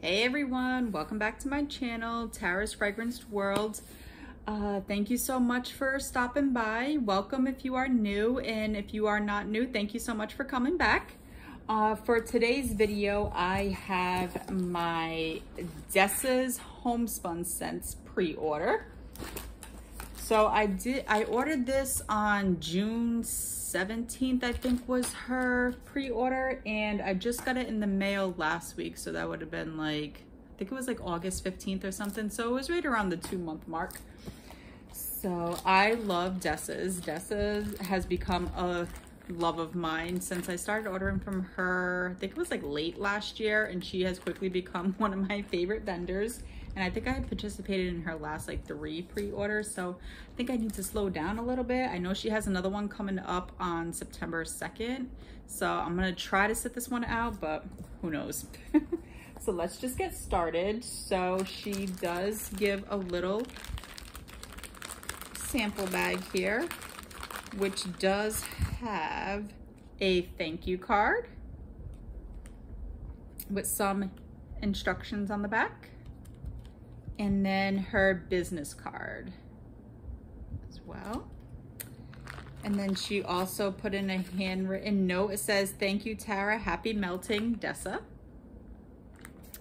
Hey everyone, welcome back to my channel, Tara's Fragranced World. Uh, thank you so much for stopping by. Welcome if you are new, and if you are not new, thank you so much for coming back. Uh, for today's video, I have my Dessa's Homespun Scents pre-order. So I did, I ordered this on June 17th, I think was her pre-order. And I just got it in the mail last week. So that would have been like, I think it was like August 15th or something. So it was right around the two month mark. So I love Dessa's. Dessa has become a love of mine since I started ordering from her. I think it was like late last year and she has quickly become one of my favorite vendors and I think I had participated in her last like three pre-orders so I think I need to slow down a little bit. I know she has another one coming up on September 2nd so I'm gonna try to sit this one out but who knows? So let's just get started. So she does give a little sample bag here which does have a thank you card with some instructions on the back and then her business card as well. And then she also put in a handwritten note. It says, thank you, Tara. Happy melting, Dessa,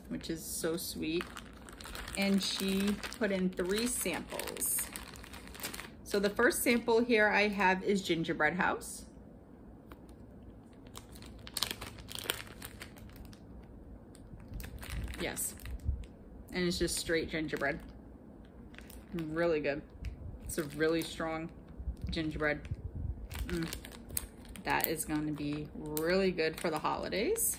which is so sweet. And she put in three samples. So the first sample here I have is Gingerbread House. Yes, and it's just straight gingerbread. Really good. It's a really strong gingerbread. Mm. That is going to be really good for the holidays.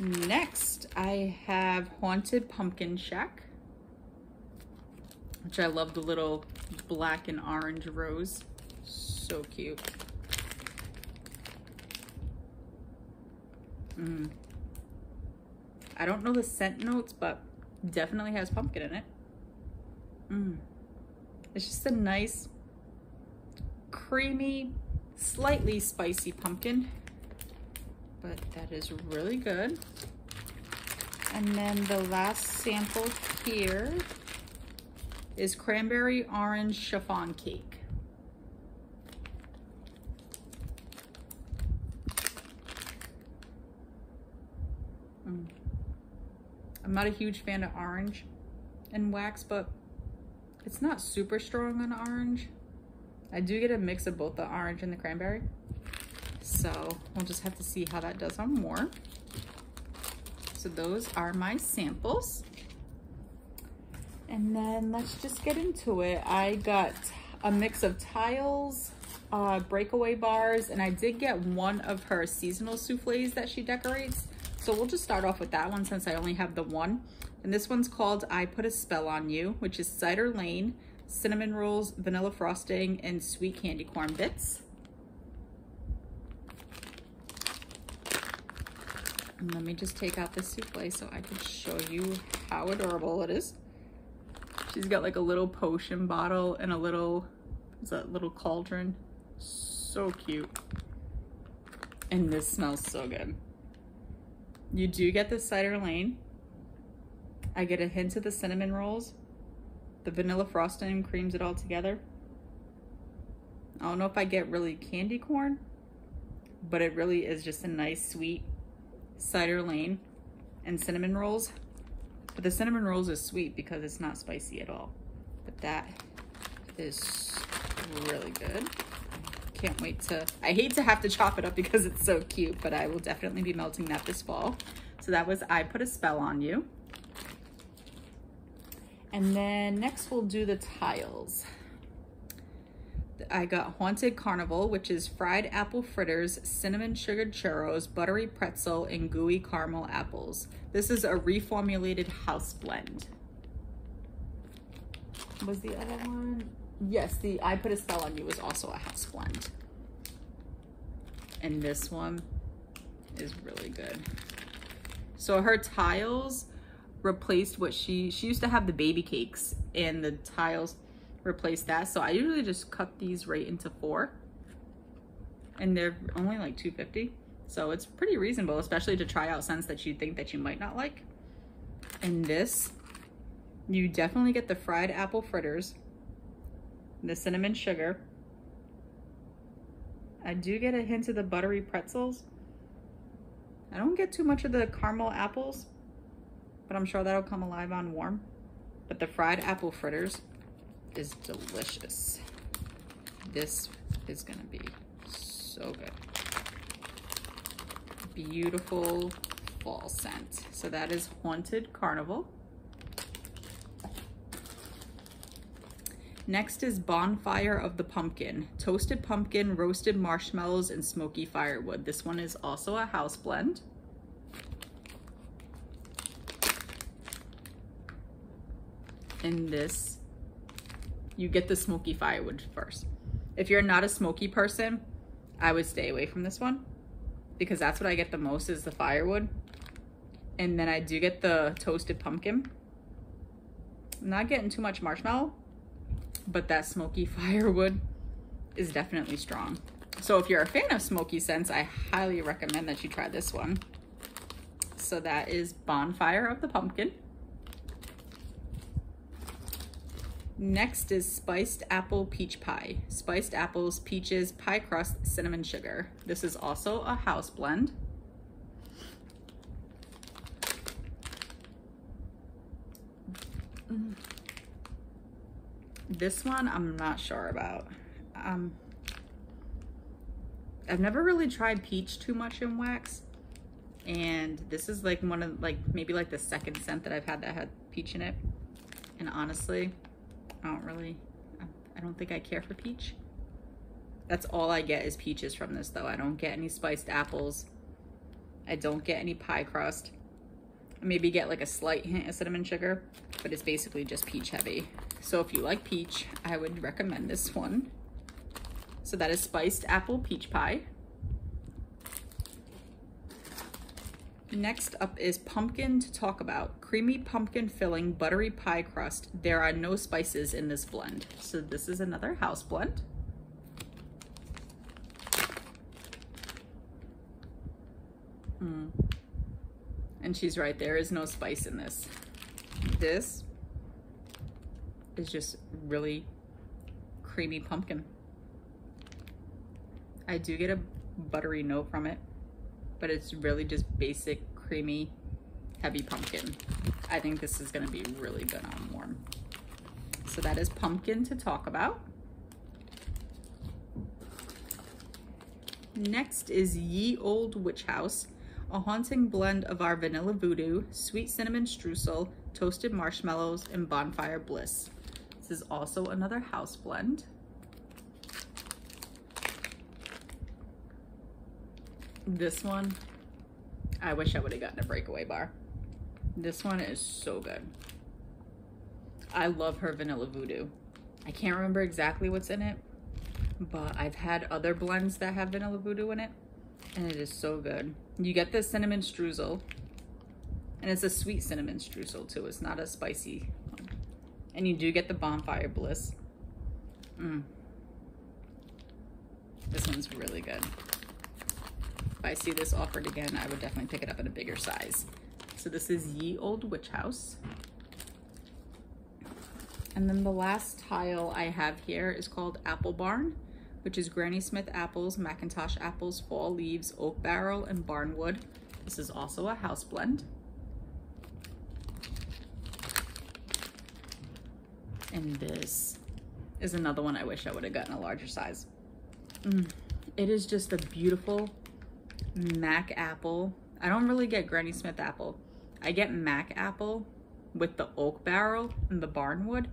Next, I have Haunted Pumpkin Shack, which I love the little black and orange rose. So cute. Mm. I don't know the scent notes, but definitely has pumpkin in it. Mm. It's just a nice, creamy, slightly spicy pumpkin, but that is really good. And then the last sample here is cranberry orange chiffon cake. Mm. I'm not a huge fan of orange and wax, but it's not super strong on orange. I do get a mix of both the orange and the cranberry. So we'll just have to see how that does on more. So those are my samples. And then let's just get into it. I got a mix of tiles, uh, breakaway bars, and I did get one of her seasonal souffles that she decorates. So we'll just start off with that one since I only have the one. And this one's called I Put a Spell on You, which is cider lane, cinnamon rolls, vanilla frosting, and sweet candy corn bits. And let me just take out the souffle so I can show you how adorable it is. She's got like a little potion bottle and a little, is that little cauldron? So cute. And this smells so good. You do get the cider lane. I get a hint of the cinnamon rolls. The vanilla frosting creams it all together. I don't know if I get really candy corn, but it really is just a nice sweet cider lane and cinnamon rolls. But the cinnamon rolls is sweet because it's not spicy at all. But that is really good can't wait to, I hate to have to chop it up because it's so cute, but I will definitely be melting that this fall. So that was I Put a Spell on You. And then next we'll do the tiles. I got Haunted Carnival, which is fried apple fritters, cinnamon sugared churros, buttery pretzel, and gooey caramel apples. This is a reformulated house blend. Was the other one? Yes, the I Put a Spell on You was also a house blend. And this one is really good. So her tiles replaced what she, she used to have the baby cakes and the tiles replaced that. So I usually just cut these right into four and they're only like 250. So it's pretty reasonable, especially to try out scents that you think that you might not like. And this, you definitely get the fried apple fritters, the cinnamon sugar. I do get a hint of the buttery pretzels. I don't get too much of the caramel apples, but I'm sure that'll come alive on warm. But the fried apple fritters is delicious. This is gonna be so good. Beautiful fall scent. So that is Haunted Carnival. Next is Bonfire of the Pumpkin. Toasted pumpkin, roasted marshmallows, and smoky firewood. This one is also a house blend. In this, you get the smoky firewood first. If you're not a smoky person, I would stay away from this one because that's what I get the most is the firewood. And then I do get the toasted pumpkin. I'm not getting too much marshmallow, but that smoky firewood is definitely strong. So if you're a fan of smoky scents, I highly recommend that you try this one. So that is Bonfire of the Pumpkin. Next is spiced apple peach pie. Spiced apples, peaches, pie crust, cinnamon sugar. This is also a house blend. This one I'm not sure about. Um, I've never really tried peach too much in wax. And this is like one of like maybe like the second scent that I've had that had peach in it. And honestly, I don't really, I don't think I care for peach. That's all I get is peaches from this though. I don't get any spiced apples. I don't get any pie crust. Maybe get like a slight hint of cinnamon sugar, but it's basically just peach heavy. So if you like peach, I would recommend this one. So that is spiced apple peach pie. Next up is pumpkin to talk about. Creamy pumpkin filling, buttery pie crust. There are no spices in this blend. So this is another house blend. Mm. And she's right, there is no spice in this. This is just really creamy pumpkin. I do get a buttery note from it but it's really just basic, creamy, heavy pumpkin. I think this is gonna be really good on warm. So that is pumpkin to talk about. Next is Ye Old Witch House, a haunting blend of our vanilla voodoo, sweet cinnamon streusel, toasted marshmallows, and bonfire bliss. This is also another house blend. This one, I wish I would have gotten a breakaway bar. This one is so good. I love her vanilla voodoo. I can't remember exactly what's in it, but I've had other blends that have vanilla voodoo in it, and it is so good. You get the cinnamon streusel, and it's a sweet cinnamon streusel too. It's not a spicy one. And you do get the bonfire bliss. Mm. This one's really good if I see this offered again, I would definitely pick it up in a bigger size. So this is Ye Old Witch House. And then the last tile I have here is called Apple Barn, which is Granny Smith apples, McIntosh apples, fall leaves, oak barrel, and barnwood. This is also a house blend. And this is another one I wish I would have gotten a larger size. Mm. It is just a beautiful Mac apple. I don't really get Granny Smith apple. I get Mac apple with the oak barrel and the barnwood.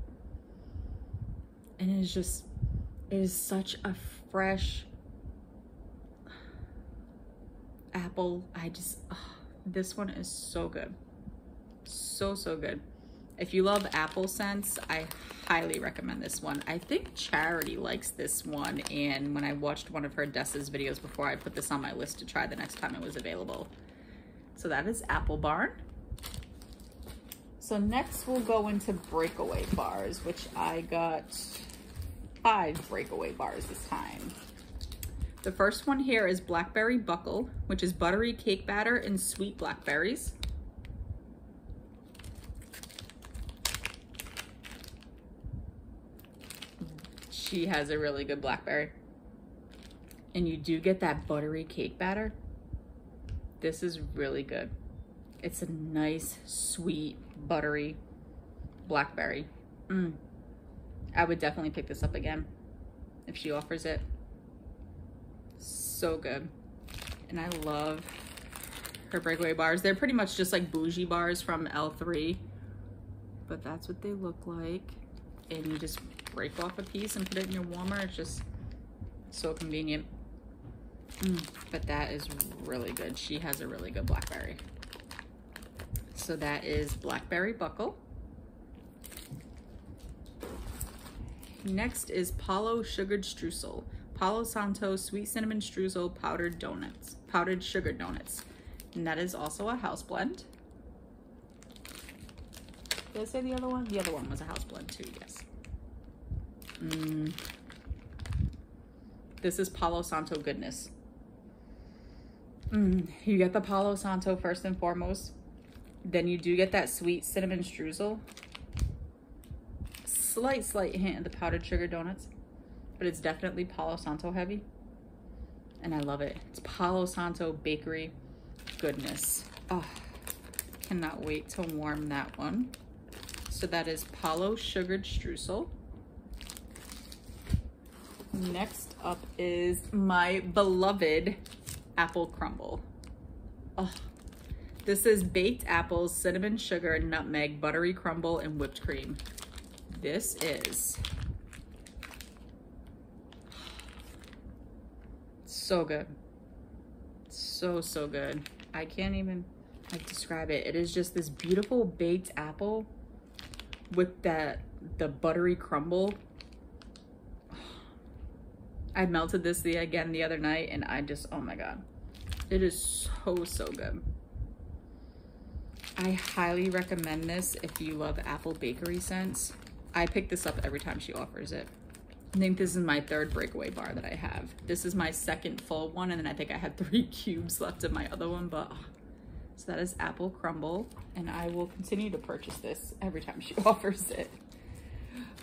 And it is just, it is such a fresh apple. I just, oh, this one is so good. So, so good. If you love apple scents, I highly recommend this one. I think Charity likes this one, and when I watched one of her Dessa's videos before, I put this on my list to try the next time it was available. So that is Apple Barn. So next we'll go into breakaway bars, which I got five breakaway bars this time. The first one here is Blackberry Buckle, which is buttery cake batter and sweet blackberries. She has a really good blackberry. And you do get that buttery cake batter. This is really good. It's a nice, sweet, buttery blackberry. Mm. I would definitely pick this up again if she offers it so good. And I love her breakaway bars. They're pretty much just like bougie bars from L3, but that's what they look like. And you just break off a piece and put it in your warmer. It's just so convenient. Mm, but that is really good. She has a really good blackberry. So that is blackberry buckle. Next is Palo Sugared Streusel. Palo Santo Sweet Cinnamon Streusel Powdered Donuts, Powdered Sugar Donuts. And that is also a house blend. Did I say the other one? The other one was a house blend too, yes. Mm. This is Palo Santo goodness. Mm. You get the Palo Santo first and foremost. Then you do get that sweet cinnamon streusel. Slight, slight hint of the powdered sugar donuts but it's definitely Palo Santo heavy. And I love it. It's Palo Santo Bakery goodness. Oh, cannot wait to warm that one. So that is Palo Sugared Streusel. Next up is my beloved apple crumble. Oh, this is baked apples, cinnamon sugar, nutmeg, buttery crumble, and whipped cream. This is so good. So, so good. I can't even like describe it. It is just this beautiful baked apple with that, the buttery crumble. I melted this the, again the other night and I just, oh my God. It is so, so good. I highly recommend this if you love apple bakery scents. I pick this up every time she offers it. I think this is my third breakaway bar that I have. This is my second full one, and then I think I had three cubes left of my other one, but so that is apple crumble, and I will continue to purchase this every time she offers it.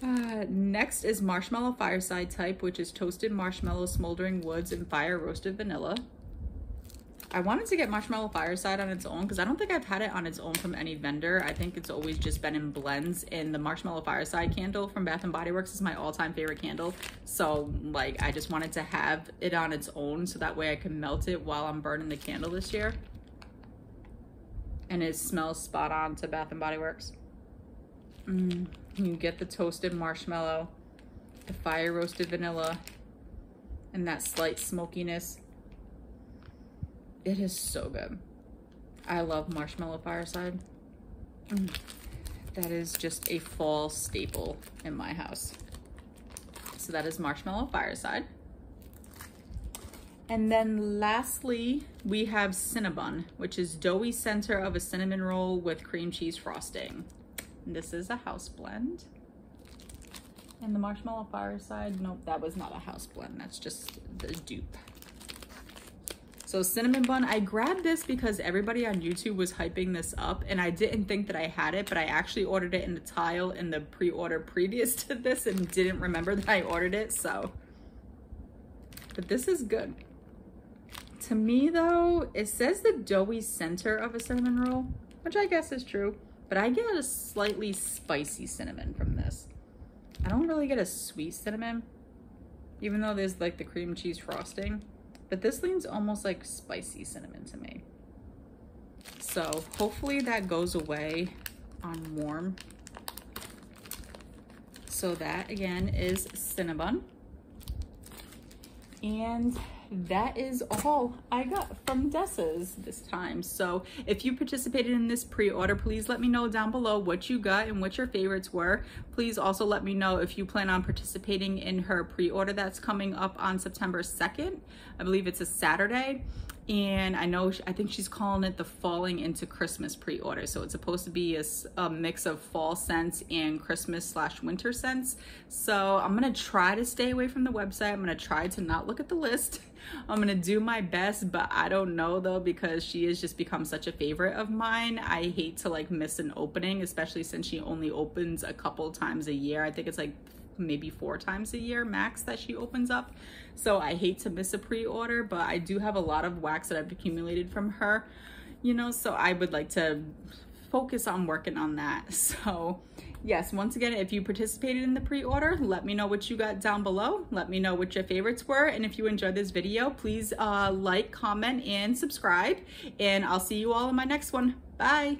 Uh, next is marshmallow fireside type, which is toasted marshmallow, smoldering woods, and fire roasted vanilla. I wanted to get Marshmallow Fireside on its own because I don't think I've had it on its own from any vendor. I think it's always just been in blends and the Marshmallow Fireside candle from Bath & Body Works is my all-time favorite candle. So like I just wanted to have it on its own so that way I can melt it while I'm burning the candle this year. And it smells spot on to Bath & Body Works. Mm, you get the toasted marshmallow, the fire roasted vanilla, and that slight smokiness it is so good. I love Marshmallow Fireside. Mm. That is just a fall staple in my house. So that is Marshmallow Fireside. And then lastly, we have Cinnabon, which is doughy center of a cinnamon roll with cream cheese frosting. And this is a house blend. And the Marshmallow Fireside, nope, that was not a house blend. That's just the dupe. So cinnamon bun, I grabbed this because everybody on YouTube was hyping this up and I didn't think that I had it, but I actually ordered it in the tile in the pre-order previous to this and didn't remember that I ordered it, so. But this is good. To me though, it says the doughy center of a cinnamon roll, which I guess is true, but I get a slightly spicy cinnamon from this. I don't really get a sweet cinnamon, even though there's like the cream cheese frosting. But this leans almost like spicy cinnamon to me. So hopefully that goes away on warm. So that again is Cinnabon. And that is all I got from Dessa's this time. So if you participated in this pre-order, please let me know down below what you got and what your favorites were. Please also let me know if you plan on participating in her pre-order that's coming up on September 2nd. I believe it's a Saturday. And I know I think she's calling it the falling into Christmas pre-order. So it's supposed to be a, a mix of fall scents and Christmas slash winter scents. So I'm gonna try to stay away from the website. I'm gonna try to not look at the list. I'm gonna do my best, but I don't know though because she has just become such a favorite of mine. I hate to like miss an opening, especially since she only opens a couple times a year. I think it's like maybe four times a year max that she opens up. So I hate to miss a pre-order, but I do have a lot of wax that I've accumulated from her, you know, so I would like to focus on working on that. So yes, once again, if you participated in the pre-order, let me know what you got down below. Let me know what your favorites were. And if you enjoyed this video, please uh, like, comment, and subscribe. And I'll see you all in my next one. Bye.